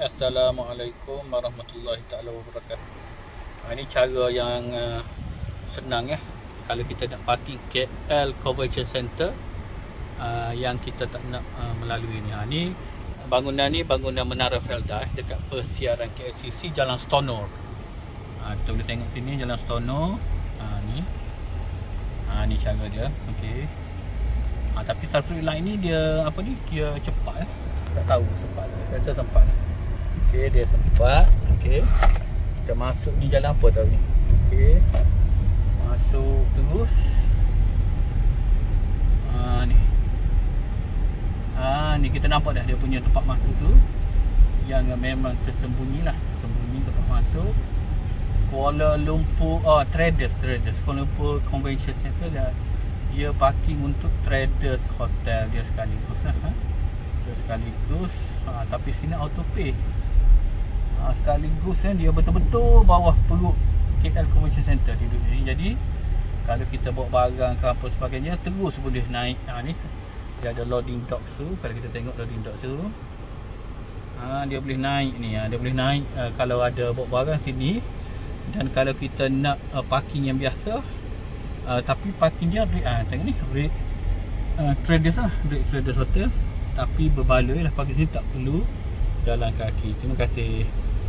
Assalamualaikum warahmatullahi taala wabarakatuh. Ha, ini cara yang uh, senang ya. Kalau kita nak parking KL Convention Center uh, yang kita tak nak uh, melalui ni. Ha, ni bangunan ni bangunan Menara Felda eh, dekat persiaran KLCC Jalan Stonor. Ha, kita boleh tengok sini Jalan Stonor. Ha, ni. Ha, ni cara dia. Okey. Ha, tapi Sulfuric Line ni dia apa ni? Dia cepat eh. Tak tahu sempat. Rasa sempat. Okey, dia sempat. Okey. Kita masuk ni jalan apa tau ni? Okey. Masuk terus. Ha ni. Ha ni kita nampak dah dia punya tempat masuk tu. Yang memang tersembunyi lah. Tersembunyi tempat masuk. Kuala Lumpur oh Traders Traders Kuala Lumpur Convention Center dia dia parking untuk Traders Hotel dia sekaligus lah. Ha? Dia sekaligus ha, tapi sini auto pay ha, sekaligus kan dia betul-betul bawah perut KL Convention Center di dunia ni jadi kalau kita bawa barang ke apa sebagainya terus boleh naik. Ha, ni. Dia ada loading docks tu. Kalau kita tengok loading docks tu ha, dia boleh naik ni. Ha, dia boleh naik uh, kalau ada bawa barang sini. Dan kalau kita nak uh, parking yang biasa uh, tapi parking dia rate ha, tengok ni rate uh, traders lah rate traders hotel tapi berbaloi lah parking sini tak perlu jalan kaki. Terima kasih